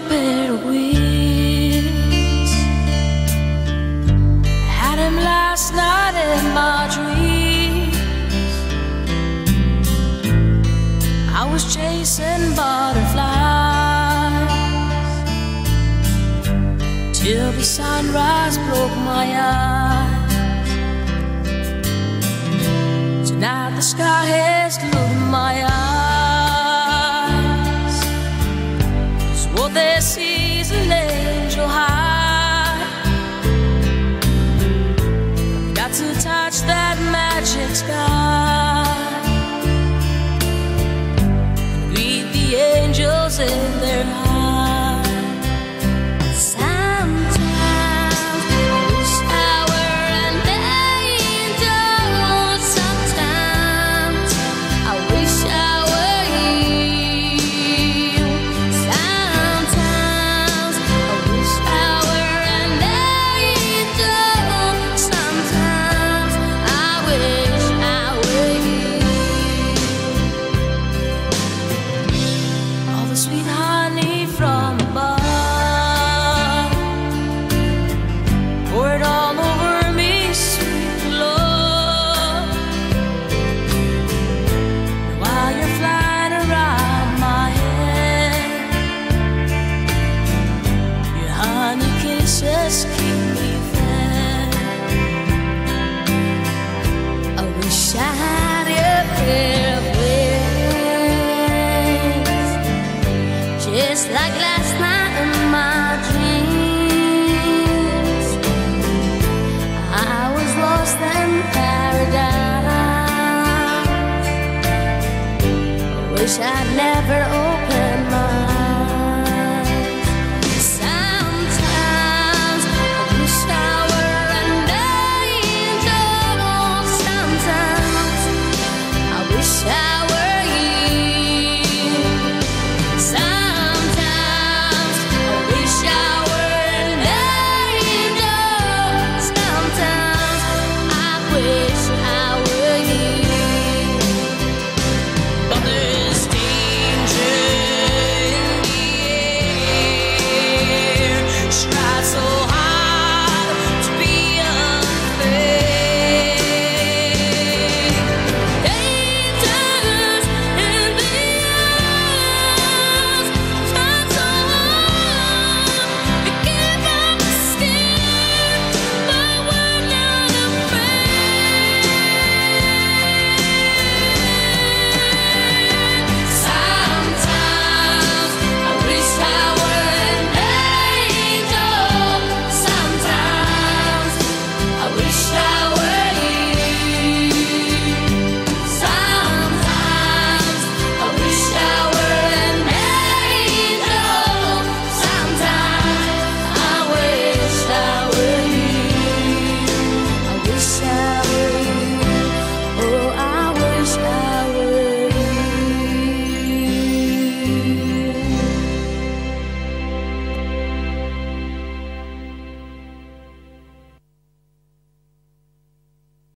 your better wits. Had him last night in my dreams. I was chasing butterflies till the sunrise broke my eyes. Tonight the sky has glued my eyes. Just like last night in my dreams. I was lost in paradise. Wish I'd never